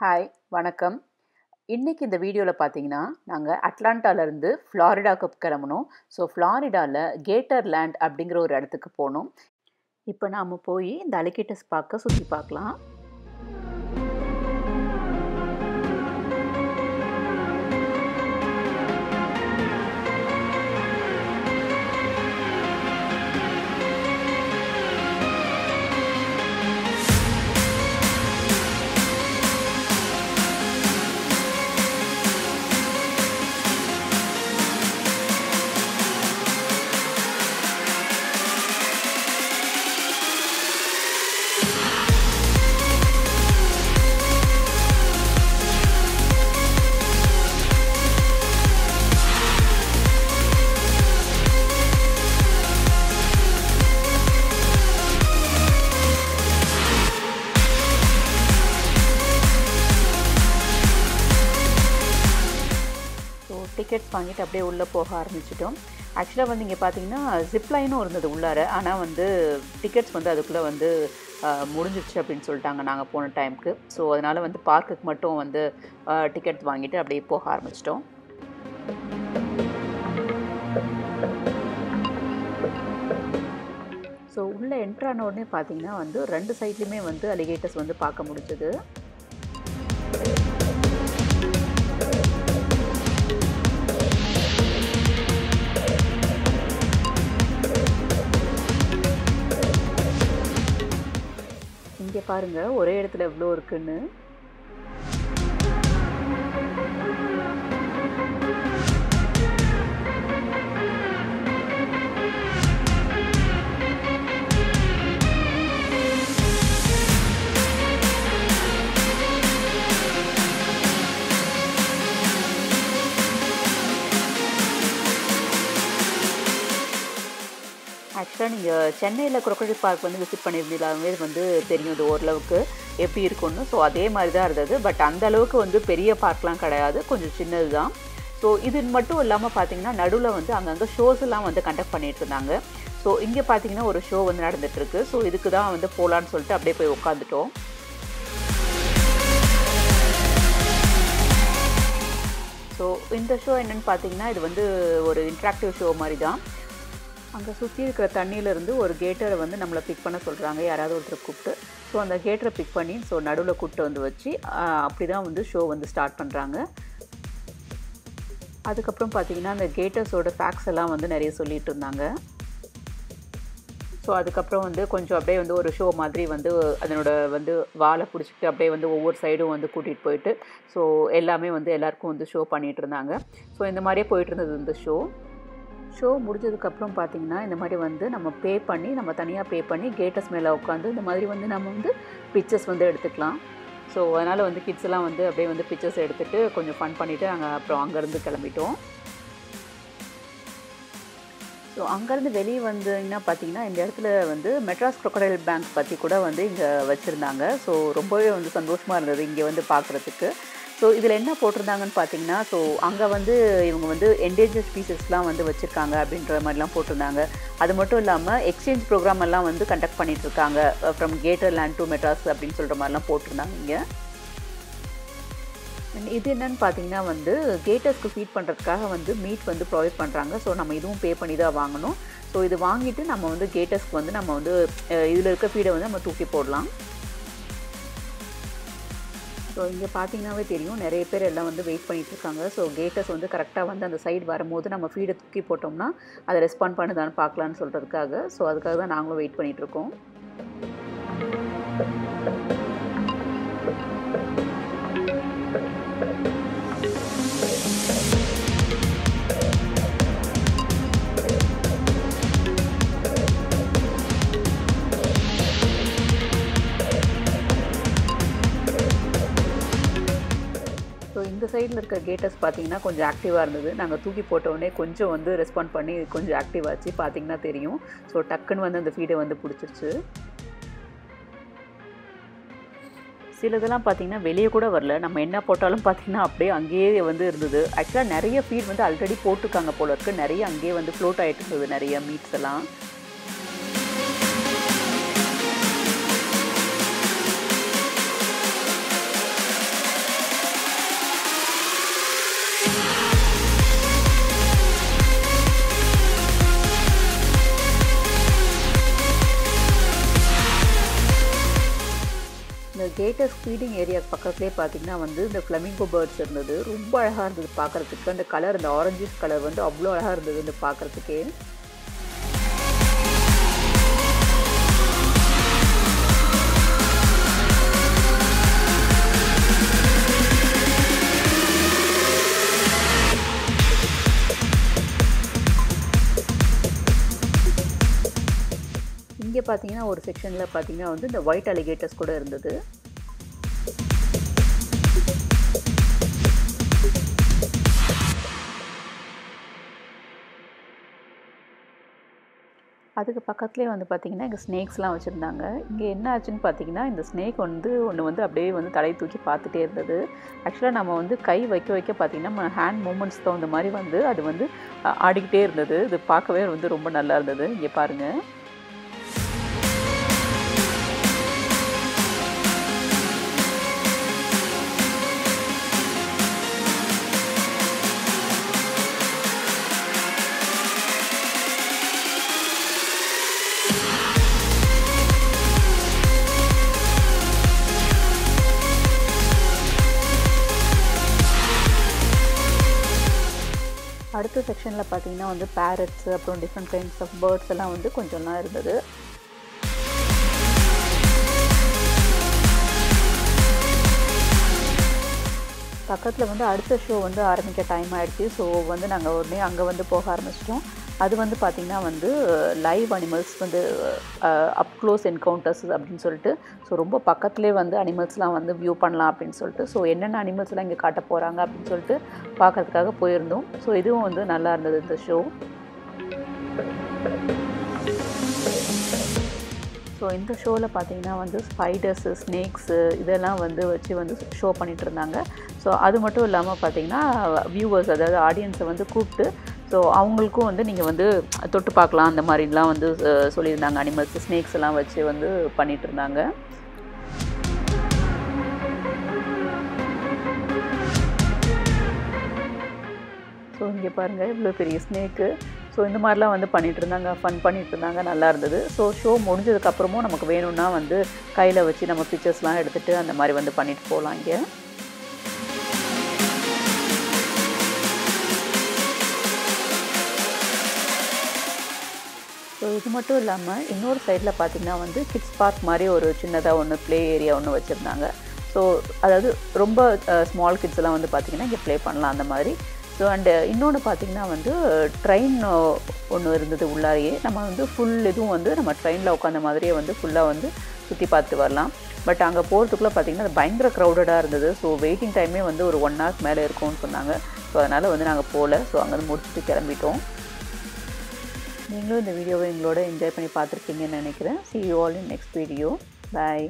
Hi வணக்கம். இன்னைக்கு இந்த வீடியோவில் பார்த்தீங்கன்னா நாங்கள் அட்லாண்டாவிலேருந்து ஃப்ளாரிடாவுக்கு கிளம்புனோம். ஸோ ஃப்ளாரிடாவில் கேட்டர் லேண்ட் அப்படிங்கிற ஒரு இடத்துக்கு போகணும் இப்போ நாம் போய் இந்த அலிகேட்டஸ் பார்க்க சுற்றி பார்க்கலாம். டிக்கெட்ஸ் வாங்கிட்டு அப்படியே உள்ளே போக ஆரம்பிச்சிட்டோம். ஆக்சுவலாக வந்து இங்கே பார்த்தீங்கன்னா ஜிப்லைனும் இருந்தது உள்ளார. ஆனால் வந்து டிக்கெட்ஸ் வந்து அதுக்குள்ளே வந்து அஹ், முடிஞ்சிருச்சு அப்படின்னு சொல்லிட்டாங்க நாங்கள் போன டைமுக்கு ஸோ அதனால் வந்து பார்க்குக்கு மட்டும் வந்து டிக்கெட் வாங்கிட்டு அப்படியே போக ஆரம்பிச்சிட்டோம். ஸோ உள்ளே என்ட்ரான உடனே பார்த்தீங்கன்னா வந்து ரெண்டு சைட்லேயுமே வந்து அலிகேட்டர்ஸ் வந்து பார்க்க முடிஞ்சது. பாருங்க ஒரே இடத்துல எவ்வளோ இருக்குன்னு. ஆக்சுவலாக நீங்கள் சென்னையில் crocodile பார்க் வந்து விசிட் பண்ணியிருந்தீங்களாவே வந்து தெரியும் இது ஓரளவுக்கு எப்படி இருக்கும்னு. ஸோ அதே மாதிரி தான் இருந்தது. பட் அந்த அளவுக்கு வந்து பெரிய பார்க்லாம் கிடையாது. கொஞ்சம் சின்னது தான் ஸோ இது மட்டும் இல்லாமல் பார்த்தீங்கன்னா நடுவில் வந்து அங்கங்கே ஷோஸ் எல்லாம் வந்து கண்டக்ட் பண்ணிட்டு இருந்தாங்க. ஸோ இங்கே பார்த்தீங்கன்னா ஒரு ஷோ வந்து நடந்துட்டு ஸோ இதுக்கு தான் வந்து போகலான்னு சொல்லிட்டு அப்படியே போய் உட்காந்துட்டோம் ஸோ இந்த ஷோ என்னன்னு பார்த்தீங்கன்னா இது வந்து ஒரு இன்ட்ராக்டிவ் ஷோ மாதிரி தான் அங்கே சுற்றி இருக்கிற தண்ணியிலேருந்து ஒரு கேட்டரை வந்து நம்மளை பிக் பண்ண சொல்கிறாங்க யாராவது ஒருத்தர் கூப்பிட்டு. ஸோ அந்த கேட்டரை பிக் பண்ணி ஸோ நடுவில் கூப்பிட்டு வந்து வச்சு அப்படி தான் வந்து ஷோ வந்து ஸ்டார்ட் பண்ணுறாங்க அதுக்கப்புறம் பார்த்தீங்கன்னா அந்த கேட்டர்ஸோட ஃபேக்ஸ் எல்லாம் வந்து நிறைய சொல்லிட்டு இருந்தாங்க. ஸோ அதுக்கப்புறம் வந்து கொஞ்சம் அப்படியே வந்து ஒரு ஷோ மாதிரி வந்து அதனோட வந்து வாலை பிடிச்சிக்கிட்டு அப்படியே வந்து ஒவ்வொரு சைடும் வந்து கூட்டிகிட்டு போயிட்டு ஸோ எல்லாமே வந்து எல்லாருக்கும் வந்து ஷோ பண்ணிகிட்டு இருந்தாங்க. ஸோ இந்த மாதிரியே போயிட்டு இருந்தது இந்த ஷோ ஷோ முடிஞ்சதுக்கப்புறம் பார்த்தீங்கன்னா இந்த மாதிரி வந்து நம்ம பே பண்ணி நம்ம தனியாக பே பண்ணி கேட்டஸ் மேலே உட்காந்து இந்த மாதிரி வந்து நம்ம வந்து பிக்சர்ஸ் வந்து எடுத்துக்கலாம். ஸோ அதனால் வந்து கிட்ஸ் எல்லாம் வந்து அப்படியே வந்து பிக்சர்ஸ் எடுத்துகிட்டு கொஞ்சம் ஃபன் பண்ணிவிட்டு நாங்கள் அப்புறம் அங்கேருந்து கிளம்பிட்டோம். ஸோ அங்கேருந்து வெளியே வந்தீங்கன்னா பார்த்தீங்கன்னா இந்த இடத்துல வந்து மெட்ராஸ் க்ரொக்கடைல் பேங்க் பற்றி கூட வந்து இங்கே வச்சுருந்தாங்க. ஸோ ரொம்பவே வந்து சந்தோஷமாக இருந்தது இங்கே வந்து பார்க்குறதுக்கு. ஸோ இதில் என்ன போட்டிருந்தாங்கன்னு பார்த்தீங்கன்னா ஸோ அங்கே வந்து இவங்க வந்து என்டேஞ்சர் ஸ்பீசஸ்லாம் வந்து வச்சுருக்காங்க அப்படின்ற மாதிரிலாம் போட்டிருந்தாங்க. அது மட்டும் இல்லாமல் எக்ஸ்சேஞ்ச் ப்ரோக்ராம் எல்லாம் வந்து கண்டக்ட் பண்ணிகிட்ருக்காங்க from gator land to Madras அப்படின்னு சொல்கிற மாதிரிலாம் போட்டிருந்தாங்க இங்கே. இது என்னன்னு பார்த்தீங்கன்னா வந்து கேட்டர்ஸ்க்கு ஃபீட் பண்ணுறதுக்காக வந்து மீட் வந்து ப்ரொவைட் பண்ணுறாங்க ஸோ நம்ம இதுவும் பே பண்ணி தான் வாங்கணும். ஸோ இது வாங்கிட்டு நம்ம வந்து கேட்டர்ஸ்க்கு வந்து நம்ம வந்து uh, இதில் இருக்க ஃபீடை வந்து நம்ம தூக்கி போடலாம். ஸோ இங்கே பார்த்தீங்கன்னாவே தெரியும். நிறைய பேர் எல்லாம் வந்து வெயிட் பண்ணிகிட்ருக்காங்க இருக்காங்க. ஸோ கேட்டர்ஸ் வந்து கரெக்டாக வந்து அந்த சைடு வரும்போது நம்ம ஃபீடை தூக்கி போட்டோம்னா அதை ரெஸ்பாண்ட் பண்ணுதான்னு பார்க்கலான்னு சொல்கிறதுக்காக ஸோ அதுக்காக தான் நாங்களும் வெயிட் பண்ணிகிட்ருக்கோம் ஸோ இந்த சைடில் இருக்க கேட்டர்ஸ் பார்த்தீங்கன்னா கொஞ்சம் ஆக்டிவாக இருந்தது. நாங்கள் தூக்கி போட்ட கொஞ்சம் வந்து ரெஸ்பாண்ட் பண்ணி கொஞ்சம் ஆக்டிவ் ஆச்சு. பார்த்தீங்கன்னா தெரியும். ஸோ டக்குன்னு வந்து அந்த ஃபீடை வந்து பிடிச்சிருச்சு. சிலதெல்லாம் பார்த்தீங்கன்னா வெளியே கூட வரல. நம்ம என்ன போட்டாலும் பார்த்தீங்கன்னா அப்படியே அங்கேயே வந்து இருந்தது. ஆக்சுவலாக நிறைய ஃபீட் வந்து ஆல்ரெடி போட்டிருக்காங்க போல இருக்குது நிறைய அங்கேயே வந்து ஃப்ளோட் ஆகிட்டு இருந்தது. நிறைய மீட்ஸ் எல்லாம். கேட்டஸ் ஃபீடிங் ஏரியா பக்கத்துலேயே பார்த்தீங்கன்னா வந்து இந்த ஃப்ளமிங்கோ பேர்ட்ஸ் இருந்தது. ரொம்ப அழகாக இருந்தது பார்க்குறதுக்கு. அந்த கலர் இந்த ஆரஞ்சிஸ் கலர் வந்து அவ்வளோ அழகாக இருந்தது இந்த பார்க்குறதுக்கே. இங்கே பார்த்தீங்கன்னா ஒரு செக்ஷனில் பார்த்தீங்கன்னா வந்து இந்த ஒயிட் அலிகேட்டர்ஸ் கூட இருந்தது. அதுக்கு பக்கத்துலேயே வந்து பார்த்திங்கன்னா இங்கே ஸ்னேக்ஸ்லாம் வச்சுருந்தாங்க. இங்கே என்ன ஆச்சுன்னு பார்த்தீங்கன்னா இந்த ஸ்னேக் வந்து ஒன்று வந்து அப்படியே வந்து தலை தூக்கி பார்த்துட்டே இருந்தது. ஆக்சுவலாக நம்ம வந்து கை வைக்க வைக்க பார்த்திங்கன்னா நம்ம ஹேண்ட் மூமெண்ட்ஸ் தகுந்த மாதிரி வந்து அது வந்து ஆடிக்கிட்டே இருந்தது. இது பார்க்கவே வந்து ரொம்ப நல்லா இருந்தது. இங்கே பாருங்கள் அடுத்த செக்ஷனில் பார்த்தீங்கன்னா வந்து பேரட்ஸ் அப்புறம் டிஃப்ரெண்ட் கைண்ட்ஸ் ஆஃப் பேர்ட்ஸ் எல்லாம் வந்து கொஞ்சம்லாம் இருந்தது. பக்கத்தில் வந்து அடுத்த ஷோ வந்து ஆரம்பிக்க டைம் ஆகிடுச்சு ஸோ வந்து நாங்கள் உடனே அங்கே வந்து போக ஆரம்பிச்சிட்டோம். அது வந்து பார்த்திங்கன்னா வந்து லைவ் அனிமல்ஸ் வந்து அப் க்ளோஸ் என்கவுண்டர்ஸ் அப்படின்னு சொல்லிட்டு ஸோ ரொம்ப பக்கத்துலேயே வந்து அனிமல்ஸ்லாம் வந்து வியூ பண்ணலாம் அப்படின்னு சொல்லிட்டு ஸோ என்னென்ன அனிமல்ஸ்லாம் இங்கே காட்ட போகிறாங்க அப்படின்னு சொல்லிட்டு பார்க்கறதுக்காக போயிருந்தோம். ஸோ இதுவும் வந்து நல்லா இருந்தது இந்த ஷோ ஸோ இந்த ஷோவில் பார்த்தீங்கன்னா வந்து ஸ்பைடர்ஸு ஸ்னேக்ஸு இதெல்லாம் வந்து வச்சு வந்து ஷோ பண்ணிகிட்டு இருந்தாங்க. ஸோ அது மட்டும் இல்லாமல் பார்த்தீங்கன்னா வியூவர்ஸ் அதாவது ஆடியன்ஸை வந்து கூப்பிட்டு ஸோ அவங்களுக்கும் வந்து நீங்கள் வந்து தொட்டு பார்க்கலாம். அந்த மாதிரிலாம் வந்து சொல்லியிருந்தாங்க. அனிமல்ஸ் ஸ்னேக்ஸ் எல்லாம் வச்சு வந்து பண்ணிகிட்டு இருந்தாங்க ஸோ இங்கே பாருங்கள் இவ்வளோ பெரிய ஸ்னேக்கு ஸோ இந்த மாதிரிலாம் வந்து பண்ணிகிட்டு இருந்தாங்க ஃபன் பண்ணிகிட்டு இருந்தாங்க நல்லா இருந்தது. ஸோ ஷோ முடிஞ்சதுக்கப்புறமும் நமக்கு வேணும்னா வந்து கையில் வச்சு நம்ம பிக்சர்ஸ்லாம் எடுத்துகிட்டு அந்த மாதிரி வந்து பண்ணிட்டு போகலாம் இங்கே. இது மட்டும் இல்லாமல் இன்னொரு சைடில் பார்த்திங்கன்னா வந்து கிட்ஸ் பார்க் மாதிரி ஒரு சின்னதாக ஒன்று ப்ளே ஏரியா ஒன்று வச்சுருந்தாங்க. ஸோ அதாவது ரொம்ப ஸ்மால் கிட்ஸ் எல்லாம் வந்து பார்த்திங்கன்னா இங்கே ப்ளே பண்ணலாம் அந்த மாதிரி. ஸோ அண்டு இன்னொன்று பார்த்திங்கன்னா வந்து ட்ரெயின் ஒன்று இருந்தது உள்ளாரையே. நம்ம வந்து ஃபுல் இதுவும் வந்து நம்ம ட்ரெயினில் உட்காந்த மாதிரியே வந்து ஃபுல்லாக வந்து சுற்றி பார்த்து வரலாம். பட் அங்கே போகிறதுக்குள்ளே பார்த்திங்கன்னா அது பயங்கர க்ரௌடடாக இருந்தது. ஸோ வெயிட்டிங் டைமே வந்து ஒரு ஒன் ஹவர்ஸ் மேலே இருக்கும்னு சொன்னாங்க. ஸோ அதனால் வந்து நாங்கள் போகல ஸோ அங்கேருந்து முடிச்சுட்டு கிளம்பிட்டோம். நீங்களும் இந்த வீடியோவை எங்களோட என்ஜாய் பண்ணி பார்த்துருக்கீங்கன்னு நினைக்கிறேன். See you all in next video bye